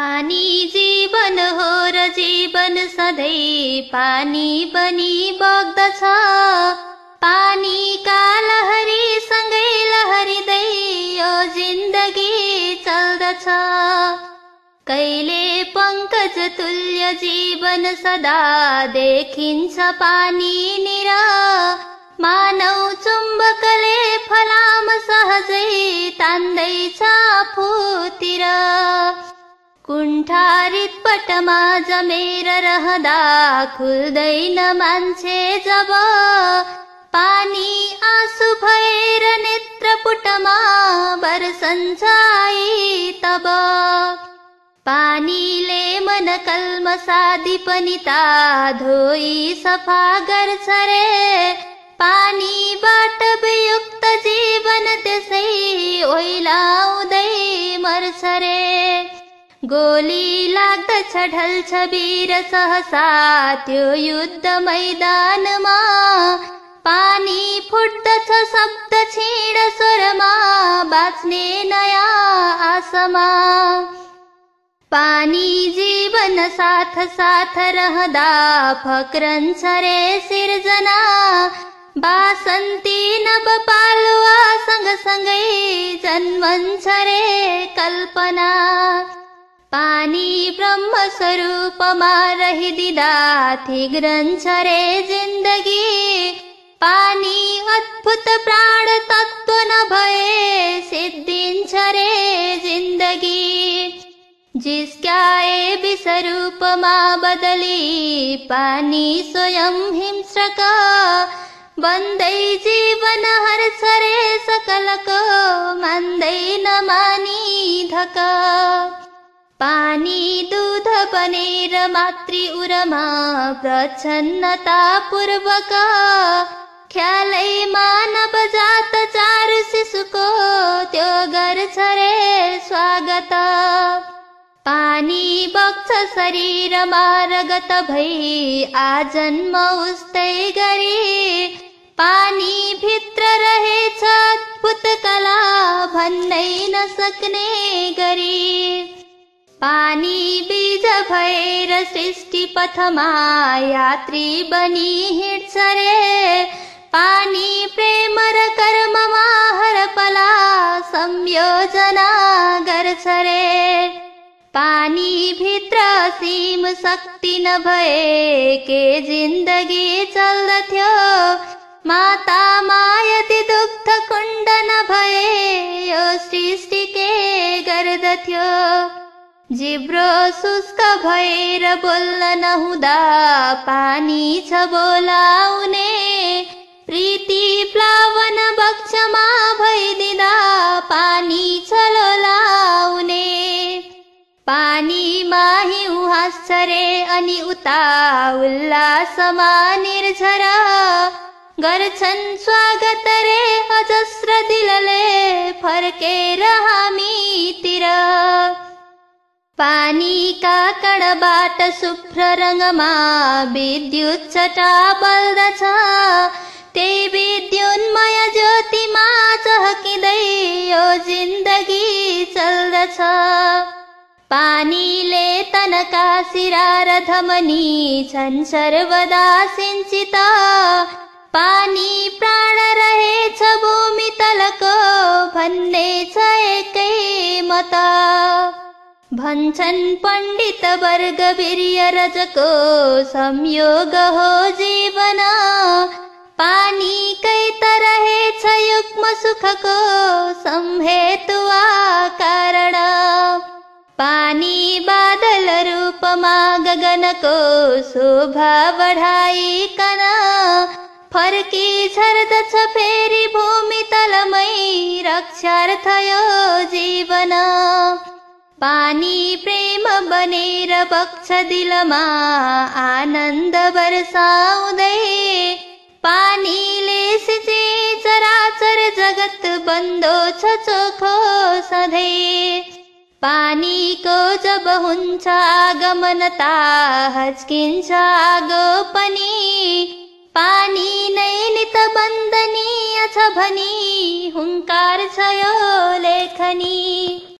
पानी जीवन हो र जीवन सधैँ पानी बनी बग्दछ। पानीका लहरीसँगै लहरिँदै यो जिन्दगी चल्दछ। कहिले पङ्कज तुल्य जीवन सदा देखिन्छ पानी निर मानव चुम्बकले फलाम सहजै तान्दैछ कुण्ठारित पटमा जमेर रहँदा खुल्दैन मान्छे जब पानी आँसु भएर नेत्रपुटमा बर्सन्छ आई तब पानीले मन कल्म सादी पनि ता धोई सफा गर्छ रे। पानीबाट वियुक्त जीवन त्यसै ओइलाउँदै मर्छ रे। गोली लाग्दछ ढल्छ वीर सहसा त्यो युद्ध मैदानमा। पानी फुट्दछ शब्द छिड स्वरमा बाँच्ने नयाँ आसमा पानी जीवन साथ साथ रहँदा फक्रन्छ रे सिर्जना। बासन्ती नव पालुवा सँगसँगै जन्मन्छ रे कल्पना। पानी ब्रह्म स्वरूपमा रहिदिँदा थिग्रन्छ रे जिन्दगी। पानी अद्भुत प्राण तत्व नभए सिद्धिन्छ रे जिन्दगी जिस्क्याए विश्वरूपमा बदली पानी स्वयं हिंस्रक। बन्दै जीवन हर्छ रे सकलको मान्दैन मानी धक। पानी दूध बनेर मातृ उरमा प्रच्छन्नता पूर्वक। ख्यालै मानव जात चारु शिशुको त्यो गर्छ रे स्वागत। पानी बग्छ शरीरमा रगत भई आजन्म उस्तै गरी। पानी भित्र रहेछ अद्भुत कला भन्नै नसक्ने गरी। पानी बीज भएर सृष्टि पथमा यात्री बनी हिँड्छ रे। पानी प्रेम र कर्ममा हर पला संयोजना गर्छ रे। पानी भित्र सीम शक्ति नभए के जिन्दगी चल्दथ्यो। माता मायति दुग्ध कुण्ड नभए यो सृष्टि के गर्दथ्यो। जिब्रो शुष्क भएर बोल्न नहुँदा पानी छ बोलाउने। प्रीति प्लावन बक्षमा भइदिँदा पानी छ लोलाउने। पानीमा हिउँ हाँस्छ रे अनि उता उल्लासमा निर्झर। गर्छन् स्वागत रे अजस्र दिलले फर्केर हामीतिर। पानीका कणबाट शुभ्र रङमा विद्युत चटा बल्दछ। त्यही विद्युन्मय ज्योतिमा चहकिँदै यो जिन्दगी चल्दछ। पानीले तनका सिरा र धमनी छन् सर्वदा सिञ्चित। पानी प्राण भन्छन् पण्डित वर्ग रजको संयोग हो जीवन। पानीकै त रहेछ युग्म सुखको सम्हेतुवा कारण पानी बादल रूपमा गगनको शोभा बढाइकन फर्की झर्दछ फेरि भूमि तलमै रक्षार्थ यो जीवन। पानी प्रेम बनेर बग्छ दिलमा आनन्द वर्षाउँदै पानीले सिचे चराचर जगत बन्दो छ चोखो सधैँ। पानीको जब हुन्छ आगमनता हच्किन्छ आगो पनि। पानी नै नित बन्दनीय छ भनी हुङ्कार छ यो लेखनी।